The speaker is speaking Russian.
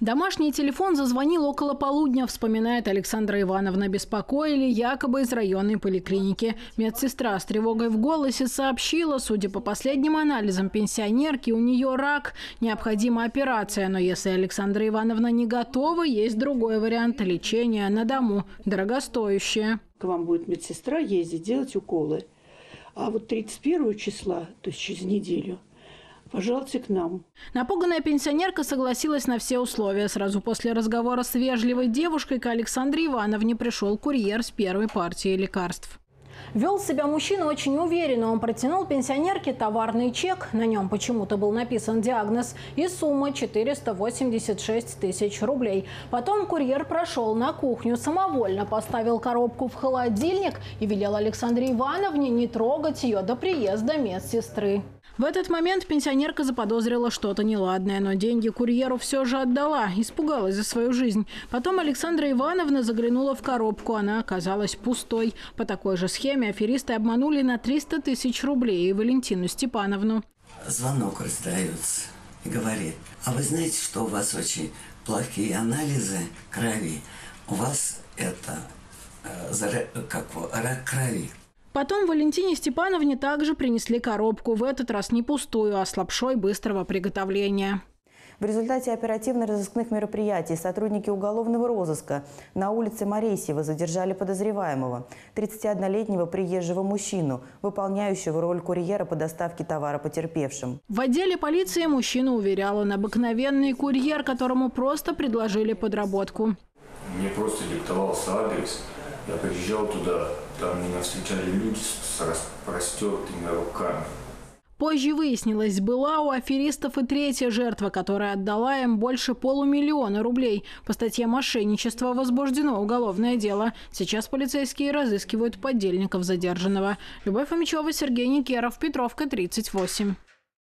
Домашний телефон зазвонил около полудня, вспоминает Александра Ивановна. Беспокоили якобы из районной поликлиники. Медсестра с тревогой в голосе сообщила, судя по последним анализам пенсионерки, у нее рак, необходима операция. Но если Александра Ивановна не готова, есть другой вариант лечения на дому, дорогостоящее. К вам будет медсестра ездить, делать уколы. А вот 31 числа, то есть через неделю, пожалуйте к нам. Напуганная пенсионерка согласилась на все условия. Сразу после разговора с вежливой девушкой к Александре Ивановне пришел курьер с первой партией лекарств. Вел себя мужчина очень уверенно. Он протянул пенсионерке товарный чек. На нем почему-то был написан диагноз и сумма 486 тысяч рублей. Потом курьер прошел на кухню, самовольно поставил коробку в холодильник и велел Александре Ивановне не трогать ее до приезда медсестры. В этот момент пенсионерка заподозрила что-то неладное, но деньги курьеру все же отдала, испугалась за свою жизнь. Потом Александра Ивановна заглянула в коробку, она оказалась пустой. По такой же схеме аферисты обманули на 300 тысяч рублей и Валентину Степановну. Звонок раздается и говорит, а вы знаете, что у вас очень плохие анализы крови? У вас это э, как рак крови. Потом Валентине Степановне также принесли коробку, в этот раз не пустую, а с лапшой быстрого приготовления. В результате оперативно-розыскных мероприятий сотрудники уголовного розыска на улице Моресьева задержали подозреваемого, 31-летнего приезжего мужчину, выполняющего роль курьера по доставке товара потерпевшим. В отделе полиции мужчина уверял, он обыкновенный курьер, которому просто предложили подработку. Мне просто диктовался адрес, я приезжал туда, там меня встречали люди с распростертыми руками. Позже выяснилось, была у аферистов и третья жертва, которая отдала им больше полумиллиона рублей. По статье мошенничества возбуждено уголовное дело. Сейчас полицейские разыскивают подельников задержанного. Любовь Фомичева, Сергей Никеров, Петровка, 38.